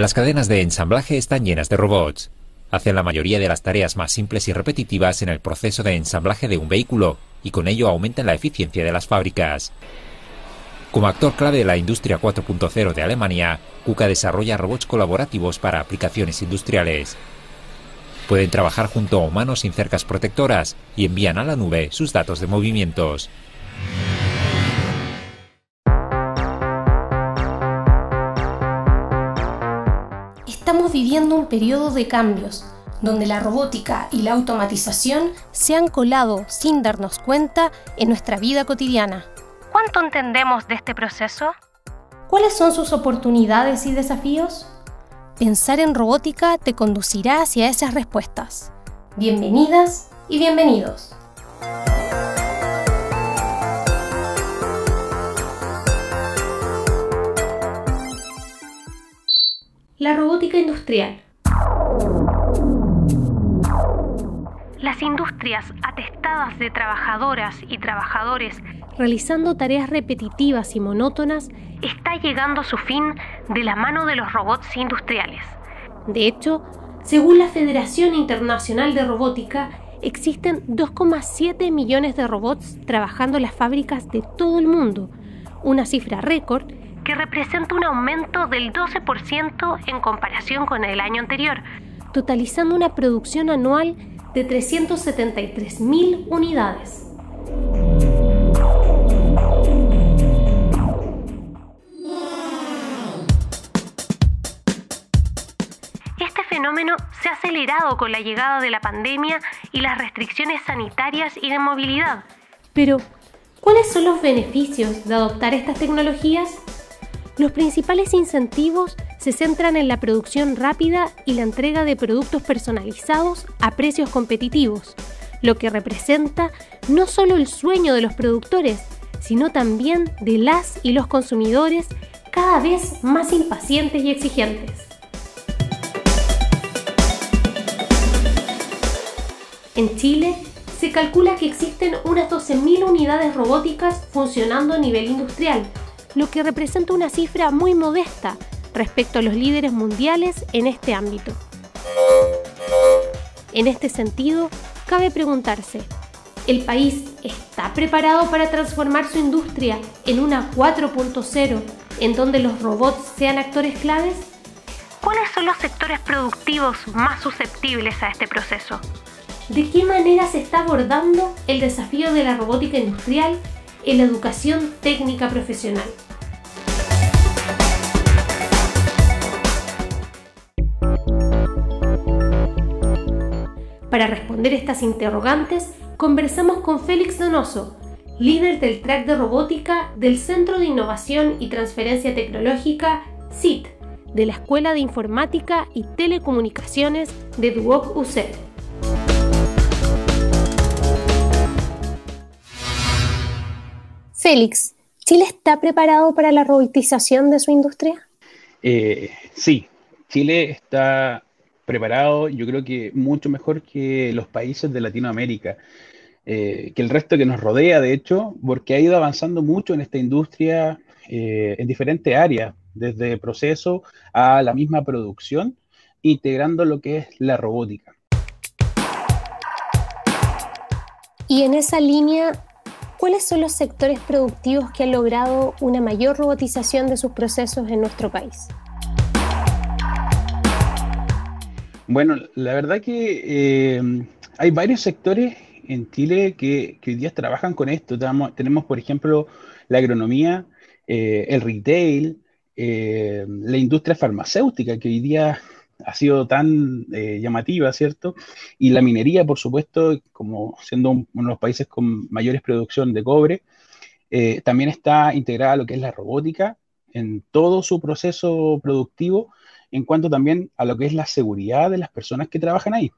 Las cadenas de ensamblaje están llenas de robots. Hacen la mayoría de las tareas más simples y repetitivas en el proceso de ensamblaje de un vehículo y con ello aumentan la eficiencia de las fábricas. Como actor clave de la industria 4.0 de Alemania, KUKA desarrolla robots colaborativos para aplicaciones industriales. Pueden trabajar junto a humanos sin cercas protectoras y envían a la nube sus datos de movimientos. Estamos viviendo un periodo de cambios, donde la robótica y la automatización se han colado sin darnos cuenta en nuestra vida cotidiana. ¿Cuánto entendemos de este proceso? ¿Cuáles son sus oportunidades y desafíos? Pensar en robótica te conducirá hacia esas respuestas. Bienvenidas y bienvenidos. La robótica industrial. Las industrias atestadas de trabajadoras y trabajadores realizando tareas repetitivas y monótonas está llegando a su fin de la mano de los robots industriales. De hecho, según la Federación Internacional de Robótica, existen 2,7 millones de robots trabajando en las fábricas de todo el mundo, una cifra récord que representa un aumento del 12% en comparación con el año anterior, totalizando una producción anual de 373.000 unidades. Este fenómeno se ha acelerado con la llegada de la pandemia y las restricciones sanitarias y de movilidad. Pero, ¿cuáles son los beneficios de adoptar estas tecnologías? Los principales incentivos se centran en la producción rápida y la entrega de productos personalizados a precios competitivos, lo que representa no solo el sueño de los productores, sino también de las y los consumidores cada vez más impacientes y exigentes. En Chile, se calcula que existen unas 12.000 unidades robóticas funcionando a nivel industrial, lo que representa una cifra muy modesta respecto a los líderes mundiales en este ámbito. En este sentido, cabe preguntarse, ¿el país está preparado para transformar su industria en una 4.0 en donde los robots sean actores claves? ¿Cuáles son los sectores productivos más susceptibles a este proceso? ¿De qué manera se está abordando el desafío de la robótica industrial en la educación técnica profesional. Para responder estas interrogantes, conversamos con Félix Donoso, líder del track de robótica del Centro de Innovación y Transferencia Tecnológica CIT, de la Escuela de Informática y Telecomunicaciones de Duoc UCED. Félix, ¿Chile está preparado para la robotización de su industria? Eh, sí, Chile está preparado, yo creo que mucho mejor que los países de Latinoamérica, eh, que el resto que nos rodea, de hecho, porque ha ido avanzando mucho en esta industria eh, en diferentes áreas, desde proceso a la misma producción, integrando lo que es la robótica. Y en esa línea, ¿cuáles son los sectores productivos que han logrado una mayor robotización de sus procesos en nuestro país? Bueno, la verdad que eh, hay varios sectores en Chile que, hoy día trabajan con esto. Tenemos, por ejemplo, la agronomía, eh, el retail, eh, la industria farmacéutica, que hoy día ha sido tan eh, llamativa, ¿cierto? Y la minería, por supuesto, como siendo uno de los países con mayores producción de cobre, eh, también está integrada lo que es la robótica en todo su proceso productivo, en cuanto también a lo que es la seguridad de las personas que trabajan ahí.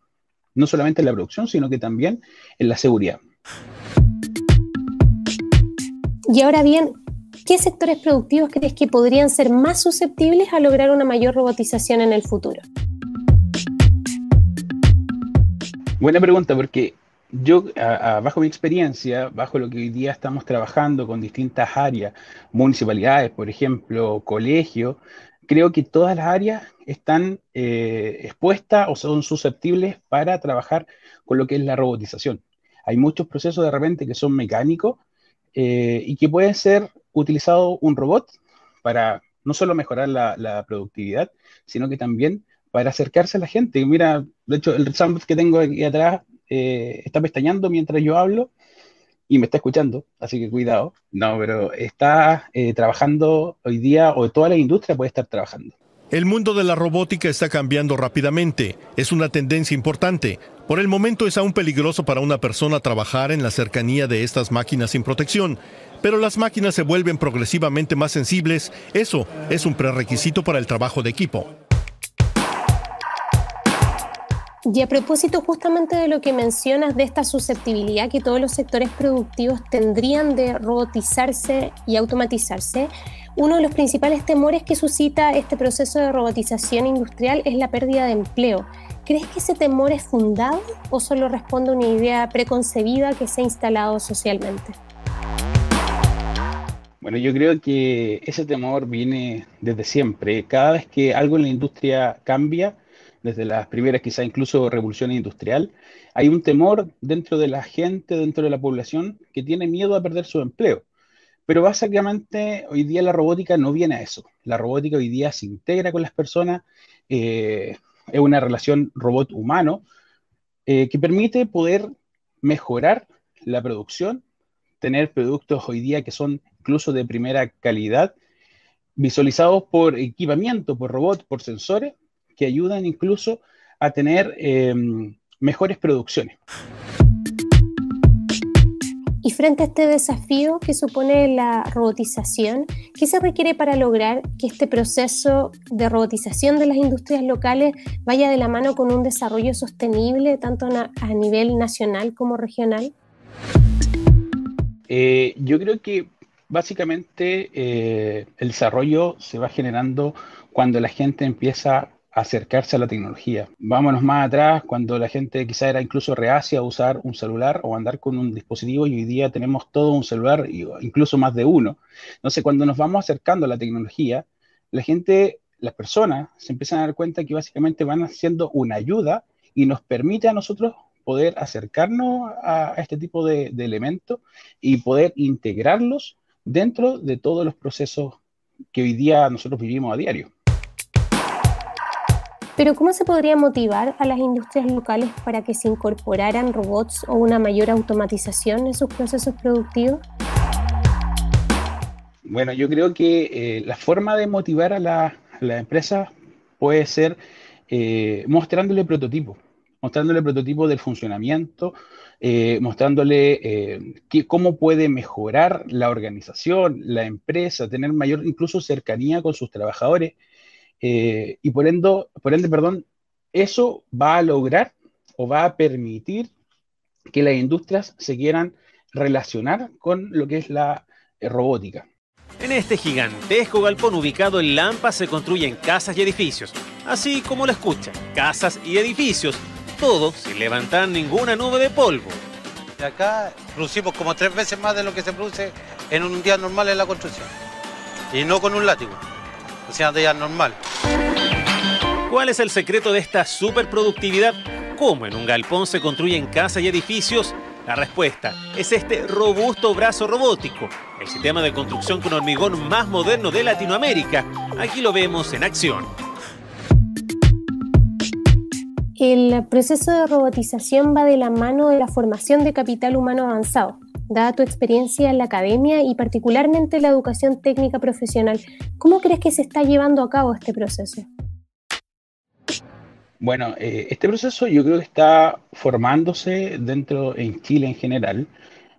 No solamente en la producción, sino que también en la seguridad. Y ahora bien, ¿qué sectores productivos crees que podrían ser más susceptibles a lograr una mayor robotización en el futuro? Buena pregunta, porque yo, bajo mi experiencia, bajo lo que hoy día estamos trabajando con distintas áreas, municipalidades, por ejemplo, colegios, creo que todas las áreas están eh, expuestas o son susceptibles para trabajar con lo que es la robotización. Hay muchos procesos de repente que son mecánicos eh, y que pueden ser utilizados un robot para no solo mejorar la, productividad, sino que también para acercarse a la gente. Mira, de hecho, el sound que tengo aquí atrás eh, está pestañando mientras yo hablo y me está escuchando, así que cuidado. No, pero está eh, trabajando hoy día, o toda la industria puede estar trabajando. El mundo de la robótica está cambiando rápidamente. Es una tendencia importante. Por el momento es aún peligroso para una persona trabajar en la cercanía de estas máquinas sin protección. Pero las máquinas se vuelven progresivamente más sensibles. Eso es un prerequisito para el trabajo de equipo. Y a propósito justamente de lo que mencionas de esta susceptibilidad que todos los sectores productivos tendrían de robotizarse y automatizarse, uno de los principales temores que suscita este proceso de robotización industrial es la pérdida de empleo. ¿Crees que ese temor es fundado o solo responde a una idea preconcebida que se ha instalado socialmente? Bueno, yo creo que ese temor viene desde siempre. Cada vez que algo en la industria cambia, desde las primeras quizá incluso revolución industrial, hay un temor dentro de la gente, dentro de la población, que tiene miedo a perder su empleo. Pero básicamente hoy día la robótica no viene a eso. La robótica hoy día se integra con las personas, eh, es una relación robot-humano eh, que permite poder mejorar la producción, tener productos hoy día que son incluso de primera calidad, visualizados por equipamiento, por robots, por sensores, que ayudan incluso a tener em, mejores producciones. Y frente a este desafío que supone la robotización, ¿qué se requiere para lograr que este proceso de robotización de las industrias locales vaya de la mano con un desarrollo sostenible tanto a nivel nacional como regional? Eh, yo creo que básicamente eh, el desarrollo se va generando cuando la gente empieza acercarse a la tecnología. Vámonos más atrás, cuando la gente quizá era incluso reacia a usar un celular o andar con un dispositivo y hoy día tenemos todo un celular, incluso más de uno. Entonces, cuando nos vamos acercando a la tecnología, la gente, las personas se empiezan a dar cuenta que básicamente van haciendo una ayuda y nos permite a nosotros poder acercarnos a, este tipo de, de elementos y poder integrarlos dentro de todos los procesos que hoy día nosotros vivimos a diario. Pero ¿cómo se podría motivar a las industrias locales para que se incorporaran robots o una mayor automatización en sus procesos productivos? Bueno, yo creo que eh, la forma de motivar a la, empresa puede ser eh, mostrándole prototipos, mostrándole prototipos del funcionamiento, eh, mostrándole cómo puede mejorar la organización, la empresa, tener mayor incluso cercanía con sus trabajadores eh, y por ende, perdón, eso va a lograr o va a permitir que las industrias se quieran relacionar con lo que es la eh, robótica. En este gigantesco galpón ubicado en Lampa se construyen casas y edificios, así como lo escuchan, casas y edificios, todo sin levantar ninguna nube de polvo. Acá producimos como tres veces más de lo que se produce en un día normal en la construcción, y no con un látigo sea, de normal. ¿Cuál es el secreto de esta superproductividad? ¿Cómo en un galpón se construyen casas y edificios? La respuesta es este robusto brazo robótico, el sistema de construcción con hormigón más moderno de Latinoamérica. Aquí lo vemos en acción. El proceso de robotización va de la mano de la formación de capital humano avanzado dada tu experiencia en la academia y particularmente en la educación técnica profesional, ¿cómo crees que se está llevando a cabo este proceso? Bueno, eh, este proceso yo creo que está formándose dentro en Chile en general.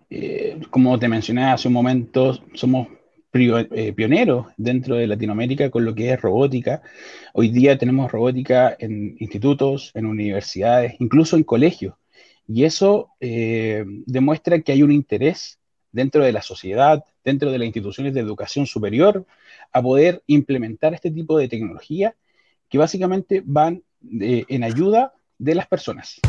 Eh, como te mencioné hace un momento, somos pioneros dentro de Latinoamérica con lo que es robótica. Hoy día tenemos robótica en institutos, en universidades, incluso en colegios. Y eso eh, demuestra que hay un interés dentro de la sociedad, dentro de las instituciones de educación superior, a poder implementar este tipo de tecnología que básicamente van eh, en ayuda de las personas.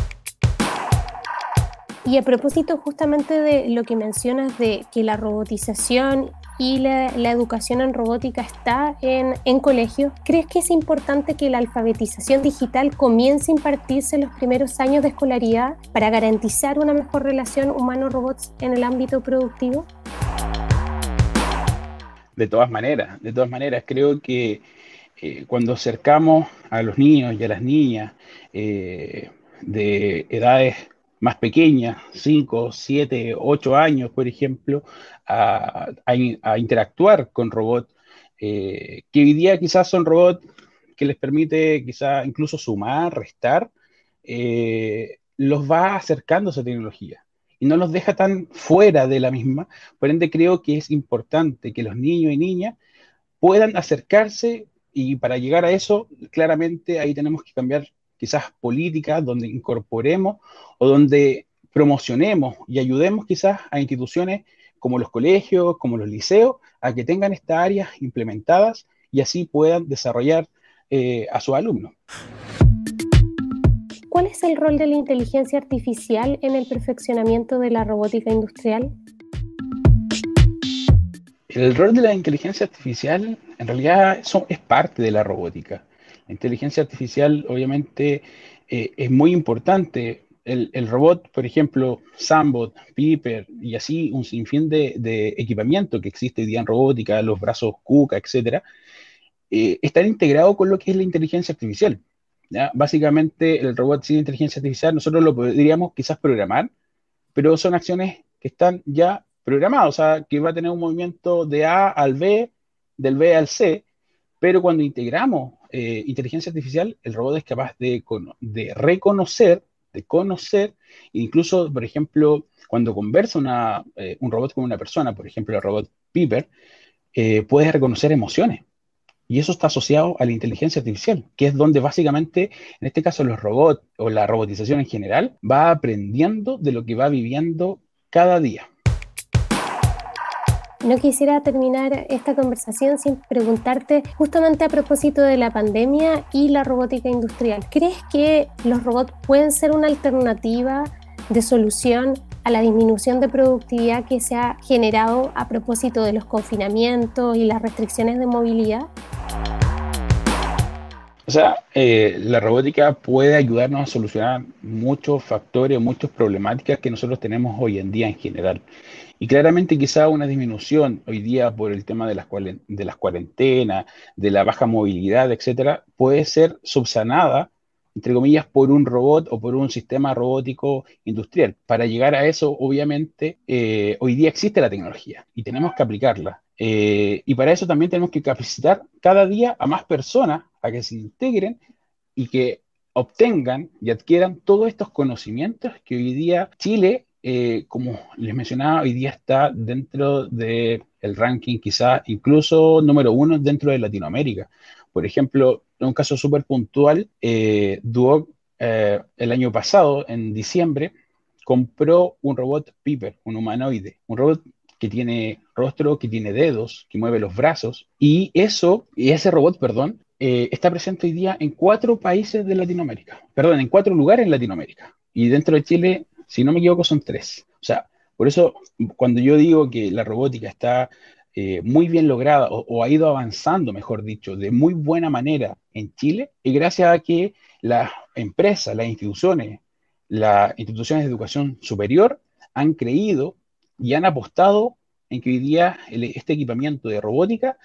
Y a propósito justamente de lo que mencionas de que la robotización y la, educación en robótica está en, colegios, ¿crees que es importante que la alfabetización digital comience a impartirse en los primeros años de escolaridad para garantizar una mejor relación humano-robots en el ámbito productivo? De todas maneras, de todas maneras, creo que eh, cuando acercamos a los niños y a las niñas eh, de edades más pequeñas, 5, 7, 8 años, por ejemplo, a, interactuar con robots, eh, que hoy día quizás son robots que les permite quizás incluso sumar, restar, eh, los va acercando a esa tecnología y no los deja tan fuera de la misma. Por ende, creo que es importante que los niños y niñas puedan acercarse y para llegar a eso, claramente ahí tenemos que cambiar quizás políticas donde incorporemos o donde promocionemos y ayudemos quizás a instituciones como los colegios, como los liceos, a que tengan estas áreas implementadas y así puedan desarrollar eh, a sus alumnos. ¿Cuál es el rol de la inteligencia artificial en el perfeccionamiento de la robótica industrial? El rol de la inteligencia artificial en realidad es parte de la robótica. La inteligencia artificial obviamente eh, es muy importante. El, robot, por ejemplo, Sambot, Piper y así un sinfín de, equipamiento que existe hoy día en robótica, los brazos KUKA, etcétera, eh, están integrados con lo que es la inteligencia artificial. Básicamente, el robot sin inteligencia artificial nosotros lo podríamos quizás programar, pero son acciones que están ya programadas, o sea, que va a tener un movimiento de A al B, del B al C, pero cuando integramos eh, inteligencia artificial, el robot es capaz de, de, reconocer, de conocer, incluso, por ejemplo, cuando conversa una, eh, un robot con una persona, por ejemplo, el robot Piper, eh, puede reconocer emociones. Y eso está asociado a la inteligencia artificial, que es donde básicamente, en este caso, los robots o la robotización en general va aprendiendo de lo que va viviendo cada día. No quisiera terminar esta conversación sin preguntarte justamente a propósito de la pandemia y la robótica industrial. ¿Crees que los robots pueden ser una alternativa de solución a la disminución de productividad que se ha generado a propósito de los confinamientos y las restricciones de movilidad? O sea, eh, la robótica puede ayudarnos a solucionar muchos factores, muchas problemáticas que nosotros tenemos hoy en día en general. Y claramente quizá una disminución hoy día por el tema de las, de cuarentenas, de la baja movilidad, etcétera, puede ser subsanada, entre comillas, por un robot o por un sistema robótico industrial. Para llegar a eso, obviamente, eh, hoy día existe la tecnología y tenemos que aplicarla. Eh, y para eso también tenemos que capacitar cada día a más personas a que se integren y que obtengan y adquieran todos estos conocimientos que hoy día Chile eh, como les mencionaba, hoy día está dentro del ranking, quizá incluso número uno dentro de Latinoamérica. Por ejemplo, en un caso súper puntual, eh, Duoc eh, el año pasado, en diciembre, compró un robot Piper, un humanoide, un robot que tiene rostro, que tiene dedos, que mueve los brazos, y eso, y ese robot, perdón, eh, está presente hoy día en cuatro países de Latinoamérica, perdón, en cuatro lugares en Latinoamérica. Y dentro de Chile si no me equivoco, son tres. O sea, por eso cuando yo digo que la robótica está eh, muy bien lograda o, ha ido avanzando, mejor dicho, de muy buena manera en Chile, y gracias a que las empresas, las instituciones, las instituciones de educación superior han creído y han apostado en que hoy día este equipamiento de robótica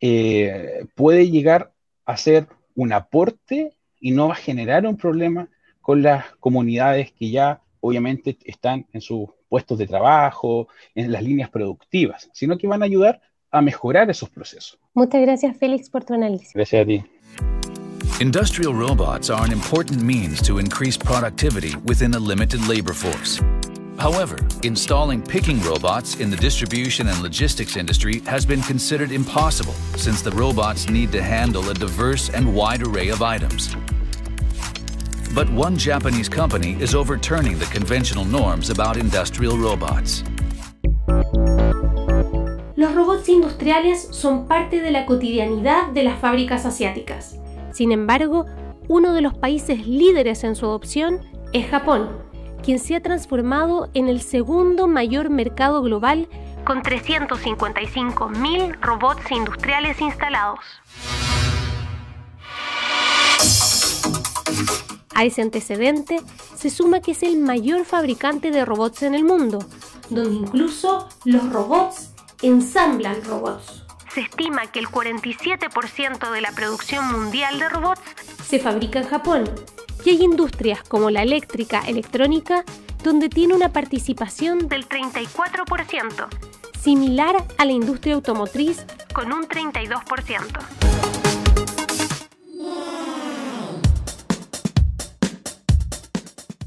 eh, puede llegar a ser un aporte y no va a generar un problema con las comunidades que ya obviamente están en sus puestos de trabajo, en las líneas productivas, sino que van a ayudar a mejorar esos procesos. Muchas gracias, Félix, por tu análisis. Gracias a ti. Industrial robots are an important means to increase productivity within a limited labor force. However, installing picking robots in the distribution and logistics industry has been considered impossible since the robots need to handle a diverse and wide array of items. But one Japanese company is overturning the conventional norms about industrial robots. Los robots industriales son parte de la cotidianidad de las fábricas asiáticas. Sin embargo, uno de los países líderes en su adopción es Japón, quien se ha transformado en el segundo mayor mercado global con 355.000 robots industriales instalados. A ese antecedente se suma que es el mayor fabricante de robots en el mundo, donde incluso los robots ensamblan robots. Se estima que el 47% de la producción mundial de robots se fabrica en Japón y hay industrias como la eléctrica electrónica donde tiene una participación del 34%, similar a la industria automotriz con un 32%.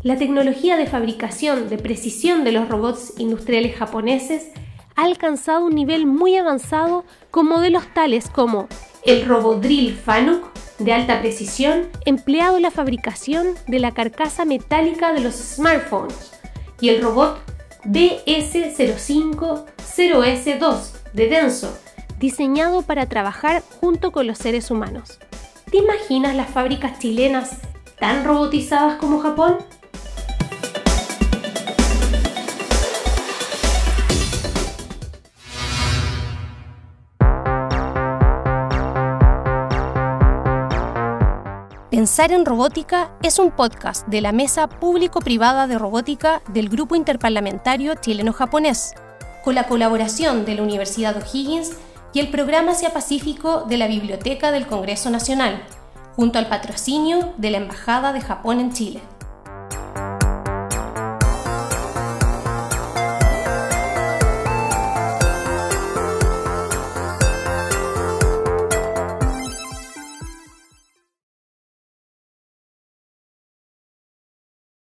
La tecnología de fabricación de precisión de los robots industriales japoneses ha alcanzado un nivel muy avanzado con modelos tales como el Robodrill Fanuc de alta precisión empleado en la fabricación de la carcasa metálica de los smartphones y el robot DS050S2 de Denso, diseñado para trabajar junto con los seres humanos. ¿Te imaginas las fábricas chilenas tan robotizadas como Japón? Pensar en Robótica es un podcast de la Mesa Público-Privada de Robótica del Grupo Interparlamentario Chileno-Japonés, con la colaboración de la Universidad O'Higgins y el Programa Asia Pacífico de la Biblioteca del Congreso Nacional, junto al patrocinio de la Embajada de Japón en Chile.